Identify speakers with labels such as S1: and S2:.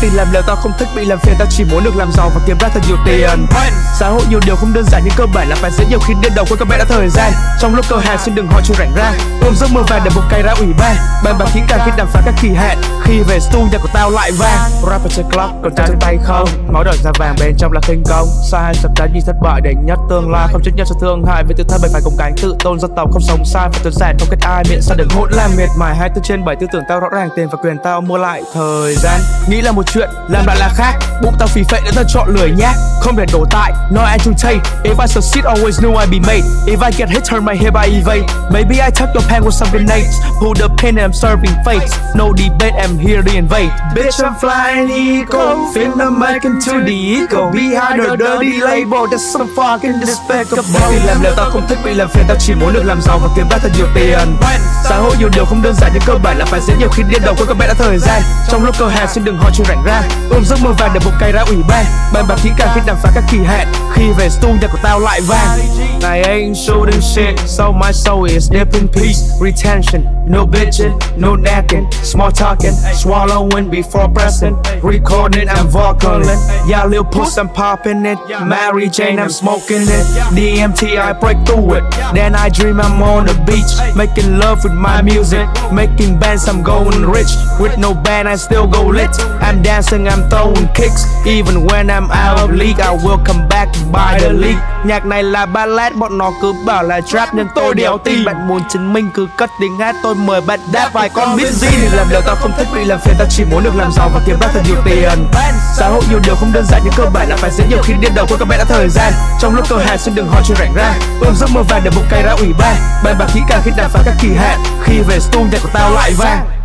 S1: Thì làm liều tao không thích bị làm phiền Tao chỉ muốn được làm giàu và kiếm ra thật nhiều tiền. Xã hội nhiều điều không đơn giản nhưng cơ bản là phải dễ nhiều khi điên đầu quên các bé đã thời gian. Trong lúc cơ hàng xin đừng hỏi chuyện rảnh ra Ôm giấc mơ vàng để một cây ra ủy ban. Bàn bạc kỹ càng khi đàm phán các kỳ hạn Khi về stu nhà của tao lại vang. Rapper trên club còn trái trên tay không? Máu đỏ da vàng bên trong là kinh công. Sai sập đá như thất bại để nhất tương lai. Không chấp nhận sự thương hại vì tự thân mình phải cùng cánh tự tôn. Dân tộc không sống sai phải đơn giản không kết ai miệng. Sao đừng hỗn làm miệt mài. Hai tư trên bảy tư tưởng tao rõ ràng tiền và quyền tao mua lại thời gian. Nghĩ là một chuyện, làm lại là khác. Bụng tao phì phệ đã tao chọn lười nhác không thể đổ tại, nói ai chung thay if I succeed, always knew I'd be made. If I get hit, turn my head by evade. Maybe I took your pen with some grenades pull the pin and I'm serving fate. no debate, I'm here to invade. Bitch, I'm flying eagle I'm making to the eagle behind the dirty label. That's some fucking despicable. Đi làm liều tao không thích bị làm phiền tao chỉ muốn được làm giàu và kiếm ra thật nhiều tiền. Xã hội nhiều điều không đơn giản, nhưng cơ bản là phải dễ nhiều khi điên đầu quên các bạn đã thời gian. Trong lúc cơ hàng xin đừng hỏi chuyện rảnh ra. Ôm giấc mơ vàng để một cây ra ủy ban. Bàn bạc kỹ càng khi đàm phán các kỳ hạn. Khi về stu, nhà của tao lại vang. I ain't shooting shit. So my soul is deep in peace. Retention. No bitching no nagging small talking swallowing before pressing recording I'm vocaling yeah lil puss I'm popping it. Mary Jane I'm smoking it. DMT I break through it. Then I dream I'm on the beach making love with my music. Making bands I'm going rich. With no band I still go lit. I'm dancing I'm throwing kicks. Even when I'm out of league I will come back by the league nhạc này là ballad bọn nó cứ bảo là trap nhưng tôi đéo tin bạn muốn chứng minh cứ cất tiếng hát tôi mời bạn đáp vài con biết gì. thì làm điều tao không thích bị làm phiền tao chỉ muốn được làm giàu và kiếm ra thật nhiều tiền. Xã hội nhiều điều không đơn giản nhưng cơ bản là phải dễ nhiều khi điên đầu quên các bé đã thời gian. Trong lúc tôi hàng xin đừng hỏi chuyện rảnh ra ôm giấc mơ vàng để một cây ra ủy ban. Bàn bạc kỹ càng khi đàm phán các kỳ hạn. Khi về stu nhạc của tao lại vang